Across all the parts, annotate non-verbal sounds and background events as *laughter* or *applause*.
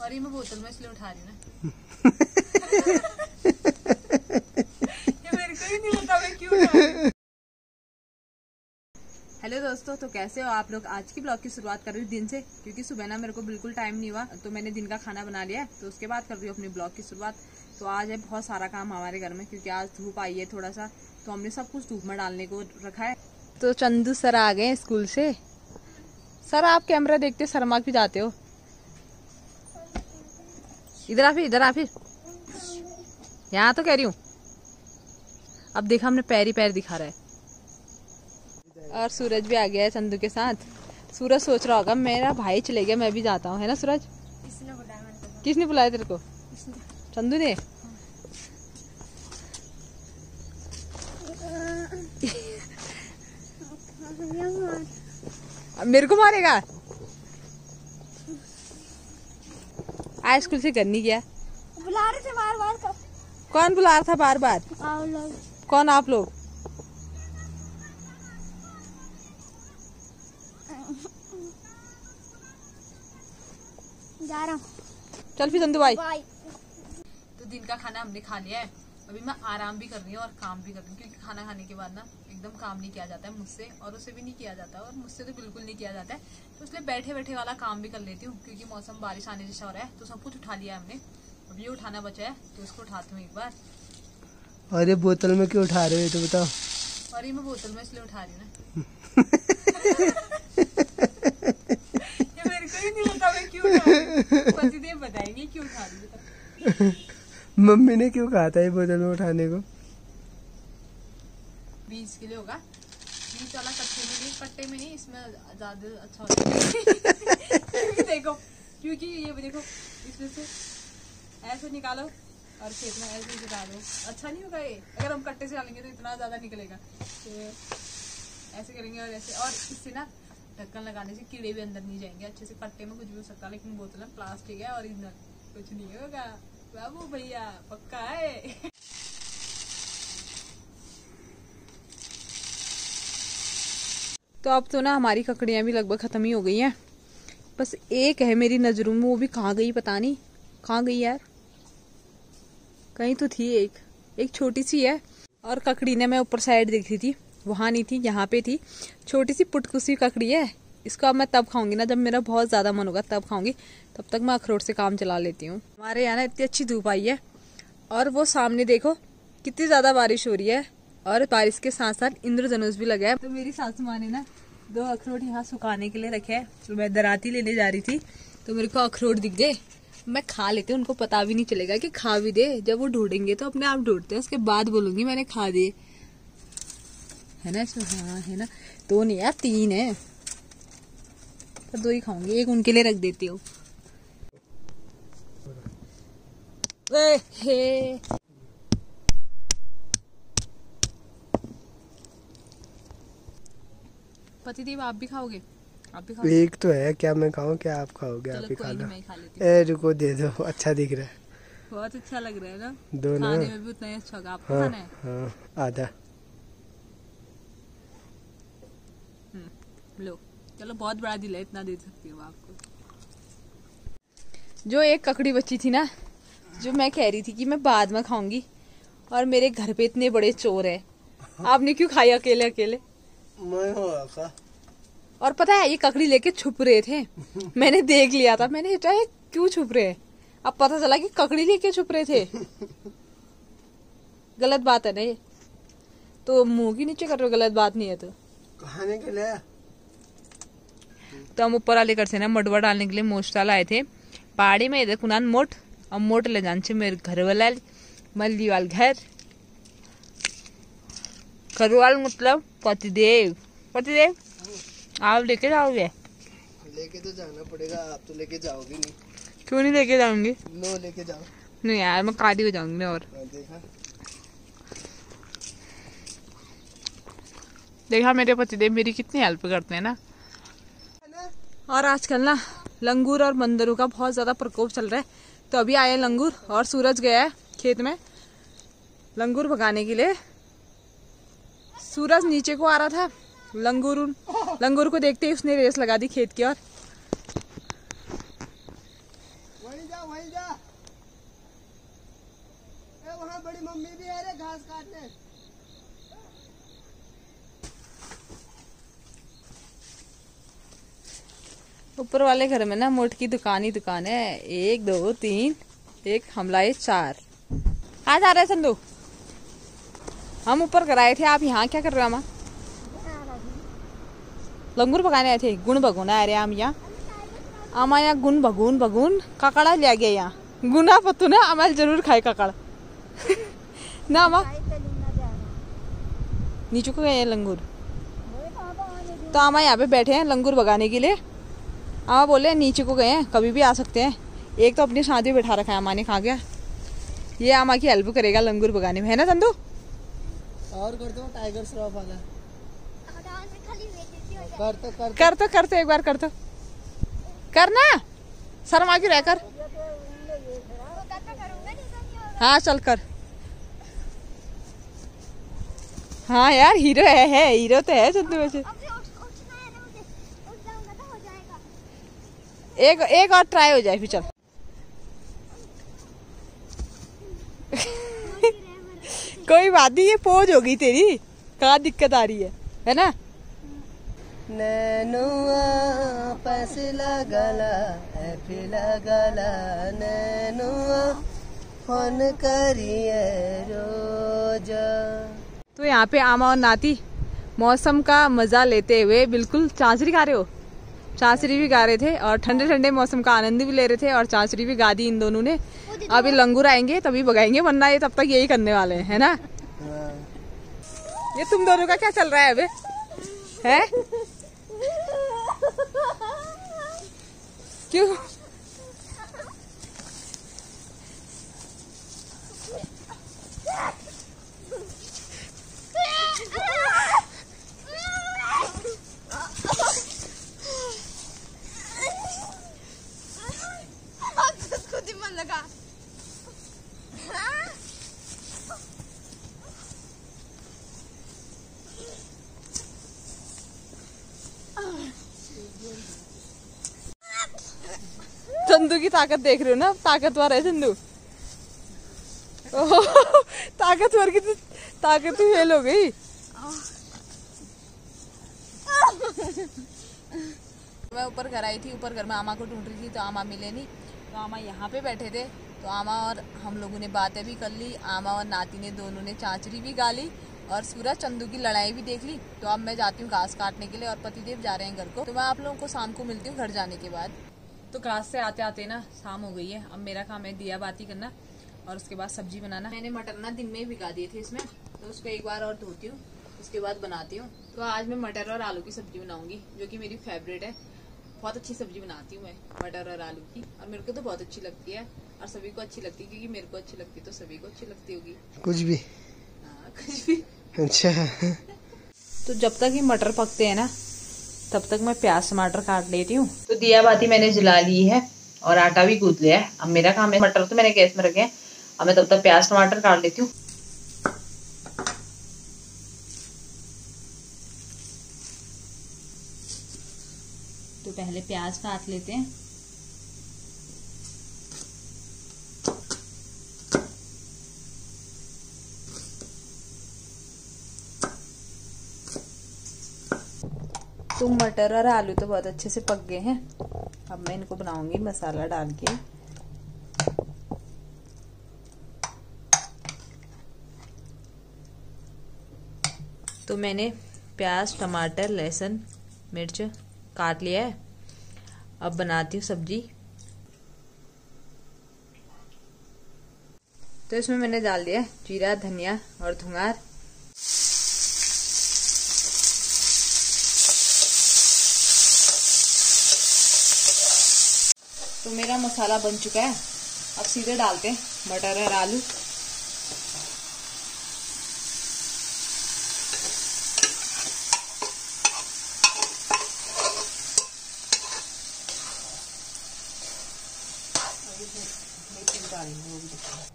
और ये मैं बोतल में इसलिए उठा रही हूँ ना। हेलो दोस्तों तो कैसे हो आप लोग? आज की ब्लॉग की शुरुआत कर रही हूँ दिन से क्योंकि सुबह ना मेरे को बिल्कुल टाइम नहीं हुआ। तो मैंने दिन का खाना बना लिया है तो उसके बाद कर रही हूँ अपनी ब्लॉग की शुरुआत। तो आज है बहुत सारा काम हमारे घर में क्योंकि आज धूप आई है थोड़ा सा तो हमने सब कुछ धूप में डालने को रखा है। तो चंदू सर आ गए स्कूल से। सर आप कैमरा देखते शर्मा भी जाते हो। इधर आ फिर इधर आ फिर। यहाँ तो कह रही हूँ। अब देखा हमने पैर ही पैर दिखा रहा है। और सूरज भी आ गया है चंदू के साथ। सूरज सोच रहा होगा मेरा भाई चले गया मैं भी जाता हूँ है ना सूरज? किसने बुलाया तेरे को? चंदू ने? *laughs* मेरे को मारेगा? आज स्कूल से करनी क्या? बुला रहे थे बार बार कब कौन बुला रहा था बार बार? कौन आप लोग? जा रहा हूँ। चल फिर संधु भाई। तो दिन का खाना हमने खा लिया है। अभी मैं आराम भी कर रही हूँ और काम भी कर रही हूँ क्योंकि खाना खाने के बाद ना एकदम काम नहीं किया जाता है मुझसे और उसे भी नहीं किया जाता है और मुझसे तो बिल्कुल नहीं किया जाता है। तो इसलिए बैठे बैठे वाला काम भी कर लेती हूँ क्योंकि मौसम बारिश आने जैसा हो रहा है तो सब कुछ उठा लिया है हमने। अब ये उठाना बचा है तो इसको उठाती हूँ एक बार। ये बोतल में क्यों उठा रहे हो तो बताओ। ये मैं बोतल में इसलिए उठा रही हूँ ना। *laughs* ये मेरे को ही नहीं पता मैं क्यों उठा रही हूँ। बताएँगे क्यों उठा रही हूँ। *laughs* मम्मी ने क्यों कहा था ये बोतल में उठाने को? बीस किलो होगा। बीस वाला कट्टे में नहीं कट्टे में नहीं, इसमें ज़्यादा अच्छा होता *laughs* देखो, क्योंकि ये देखो, इसमें से ऐसे निकालो और खेत में ऐसे डालो अच्छा नहीं होगा ये। अगर हम कट्टे से डालेंगे तो इतना ज़्यादा निकलेगा। तो ऐसे करेंगे और ऐसे। और इससे ना ढक्कन लगाने से कीड़े भी अंदर नहीं जाएँगे। अच्छे से पट्टे में कुछ भी हो सकता है, लेकिन बोतल प्लास्टिक है और इधर कुछ नहीं होगा। बाबू भैया, पक्का है? तो अब तो ना हमारी ककड़ियाँ भी लगभग ख़त्म ही हो गई हैं। बस एक है मेरी नज़रों में वो भी कहाँ गई पता नहीं। कहाँ गई यार? कहीं तो थी एक। एक छोटी सी है। और ककड़ी ने मैं ऊपर साइड देखी थी। वहाँ नहीं थी, यहाँ पे थी। छोटी सी पुटकुसी ककड़ी है। इसको अब मैं तब खाऊँगी ना जब मेरा बहुत ज़्यादा मन होगा, तब खाऊँगी। तब तक मैं अखरोट से काम चला लेती हूँ। हमारे यहाँ ना इतनी अच्छी धूप आई है और वो सामने देखो, कितनी ज़्यादा बारिश हो रही है और बारिश के साथ साथ इंद्रधनुष भी लगा है। तो मेरी सासू माँ ने ना दो अखरोट यहाँ सुखाने के लिए रखे हैं तो मैं दराती लेने जा रही थी। तो मेरे को अखरोट दिख गए। मैं खा लेती हूँ, उनको पता भी नहीं चलेगा कि खा भी दे। जब वो ढूंढेंगे तो अपने आप ढूंढते हैं, उसके बाद बोलूँगी, मैंने खा दिए है ना हाँ है ना? दो तो नहीं यार तीन है। दो ही खाऊँगी एक उनके लिए रख देती हूँ। ए, हे। पतिदेव आप भी खाओगे? आप भी खाओगे? एक तो है क्या मैं खाऊं क्या आप खाओगे? आप ही कोई खा नहीं लो। मैं खा लेती हूँ। ए रुको दे दो अच्छा दिख रहा है। बहुत अच्छा लग रहा है ना? दो ना। खाने में भी उतना ही अच्छा होगा। आपको हाँ खाना है? हाँ आधा। हम्म, लो। चलो बहुत बड़ा दिल है इतना दे सकती हूँ आपको। जो एक ककड़ी बची थी ना जो मैं कह रही थी कि मैं बाद में खाऊँगी और मेरे घर पे इतने बड़े चोर है। आपने क्यों खाई अकेले अकेले? मैं हो और पता है ये ककड़ी लेके छुप रहे थे। मैंने देख लिया था। मैंने सोचा ये क्यों छुप रहे हैं? अब पता चला कि ककड़ी लेके छुप रहे थे। गलत बात है ना ये। तो मुँह की नीचे कर रहे हो गलत बात नहीं है तो। खाने के लिए? तो हम ऊपर वाले घर से ना मडवा डालने के लिए मोस्टा लाए थे। पहाड़ी में इधर कुनान मोट और मोट ले जान से मेरे घर वाला मल्ली वाल घर। घरवाल मतलब पतिदेव। पतिदेव आप लेके जाओगे? लेके तो जाना पड़ेगा आप तो लेके जाओगे नहीं। क्यों नहीं लेके जाऊँगी? लो लेके जाओ। नहीं यार मैं काली हो जाऊँगी और। हाँ, देखा। देखा मेरे पतिदेव मेरी कितनी हेल्प करते हैं ना। और आजकल ना लंगूर और बंदरों का बहुत ज़्यादा प्रकोप चल रहा है। तो अभी आए लंगूर और सूरज गया है खेत में। लंगूर भगाने के लिए। सूरज नीचे को आ रहा था। लंगूर लंगूर को देखते ही उसने रेस लगा दी खेत की जा बड़ी मम्मी भी है रे घास काटने। ऊपर वाले घर में ना मोट की दुकान ही दुकान है। एक, दो, तीन, एक हमला है चार। कहाँ जा रहे संधू हम ऊपर कराए थे, आप यहाँ क्या कर रहे हो अमा लंगूर पकाने आए थे, गुण भगुन आए रे हम यहाँ। आमा यहाँ गुण भगुन भगुन काकड़ा ले गया यहाँ। गुना पत्तू ना आम्हाला ज़रूर खाए काकड़ा। *laughs* ना आमा नीचू को गए लंगूर। तो आमा यहाँ पे बैठे हैं लंगूर भगाने के लिए। आमा बोले नीचे को गए हैं कभी भी आ सकते हैं। एक तो अपनी शादी बैठा रखा है आमा ने कहा गया। ये आमा की हेल्प करेगा लंगूर भगाने में है ना चंदू? और कर दो टाइगर श्रॉफ वाला। खाली वेट कर तो कर कर तो। कर तो एक बार कर तो। करना शर्मा की रहकर तो तो हाँ चल कर। हाँ यार हीरो है, है हीरो तो है चंदू वैसे अब से उठ उठना है ना मुझे उठ जाऊँगा तो हो जाएगा एक एक और ट्राई हो जाए फिर चल। कोई बात नहीं ये पोज होगी तेरी। कहा दिक्कत आ रही है है ना? नैनुआ नैनुआ फ़ोन करिए रोज। तो यहाँ पे आमा और नाती मौसम का मज़ा लेते हुए बिल्कुल चांचरी खा रहे हो? चांचरी भी गा रहे थे और ठंडे ठंडे मौसम का आनंद भी ले रहे थे और चाँचरी भी गा दी इन दोनों ने। अभी लंगूर आएँगे तभी बगाएँगे वरना ये तब तक यही करने वाले हैं है ना। ये तुम दोनों का क्या चल रहा है अभी? है? *laughs* क्यों? चंदू की ताकत देख रहे हो ना? ताकतवर है चंदू। ताकतवर की तो ताकत ही फेल हो गई। मैं ऊपर घर आई थी, ऊपर घर में आमा को ढूंढ रही थी तो आमा मिले नहीं। तो आमा यहाँ पे बैठे थे। तो आमा और हम लोगों ने बातें भी कर ली। आमा और नाती ने दोनों ने चाचरी भी गा ली और सूरज चंदू की लड़ाई भी देख ली। तो अब मैं जाती हूँ घास काटने के लिए और पतिदेव जा रहे हैं घर को। तो मैं आप लोगों को शाम को मिलती हूँ घर जाने के बाद। तो क्लास से आते आते ना शाम हो गई है। अब मेरा काम है दिया बाती करना और उसके बाद सब्ज़ी बनाना। मैंने मटर ना दिन में ही भिगा दिए थे इसमें। तो उसको एक बार और धोती हूँ उसके बाद बनाती हूँ। तो आज मैं मटर और आलू की सब्ज़ी बनाऊँगी जो कि मेरी फेवरेट है। बहुत अच्छी सब्ज़ी बनाती हूँ मैं मटर और आलू की। और मेरे को तो बहुत अच्छी लगती है। और सभी को अच्छी लगती है क्योंकि मेरे को अच्छी लगती है तो सभी को अच्छी लगती होगी। कुछ भी। हाँ, कुछ भी। अच्छा। *laughs* तो जब तक ये मटर पकते हैं ना तब तक मैं प्याज टमाटर काट लेती हूँ। तो दिया बाती मैंने जला ली है और आटा भी गूंद लिया है। अब मेरा काम है मटर तो मैंने गैस में रखे हैं। अब मैं तब तक प्याज टमाटर काट लेती हूँ। तो पहले प्याज काट लेते हैं। तो मटर और आलू तो बहुत अच्छे से पक गए हैं। अब मैं इनको बनाऊँगी मसाला डाल के। तो मैंने प्याज, टमाटर, लहसुन, मिर्च काट लिया है। अब बनाती हूँ सब्ज़ी। तो इसमें मैंने डाल दिया जीरा, धनिया और धुंगार मेरा मसाला बन चुका है। अब सीधे डालते हैं। मटर और आलू।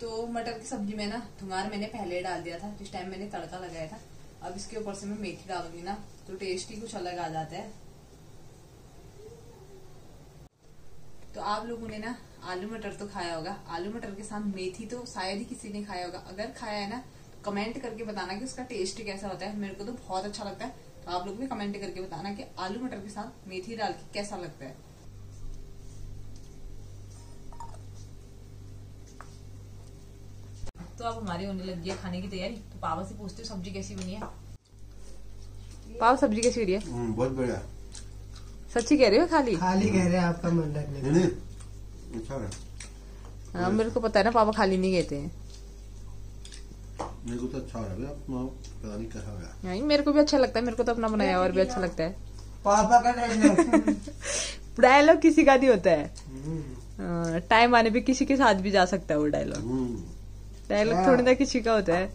तो मटर की सब्ज़ी में ना धुमार मैंने पहले डाल दिया था, जिस टाइम मैंने तड़का लगाया था। अब इसके ऊपर से मैं मेथी डालूँगी ना तो टेस्ट ही कुछ अलग आ जाता है। तो आप लोगों ने ना आलू मटर तो खाया होगा। आलू मटर के साथ मेथी तो शायद ही किसी ने खाया होगा। अगर खाया है ना तो कमेंट करके बताना कि उसका टेस्ट कैसा होता है। मेरे को तो बहुत अच्छा लगता है। तो आप लोग भी कमेंट करके बताना कि आलू मटर के साथ मेथी डाल के कैसा लगता है। तो अब हमारी होने लगी है खाने की तैयारी। तो पापा से पूछते हो सब्ज़ी कैसी बनी है? पापा सब्ज़ी कैसी बनी है? हम्म, बहुत बढ़िया। सच्ची कह रहे हो खाली? खाली कह रहे हैं आपका मन रखने नहीं अच्छा है। हाँ मेरे को पता है ना पापा खाली नहीं कहते हैं। मेरे को तो अच्छा लगा पता नहीं कैसा लगा। नहीं मेरे को भी अच्छा लगता है मेरे को तो अपना बनाया और भी अच्छा लगता है। पापा का डायलॉग डायलॉग *laughs* किसी का नहीं होता है। हम्म, टाइम आने पे किसी के साथ भी जा सकता है वो डायलॉग हम्म, डायलॉग हाँ। थोड़ी ना किसी का होता है।